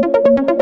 Thank you.